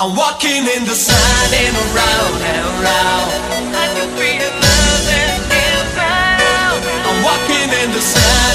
I'm walking in the sun and around and around. I feel free to love and feel nothing I'm walking in the sun.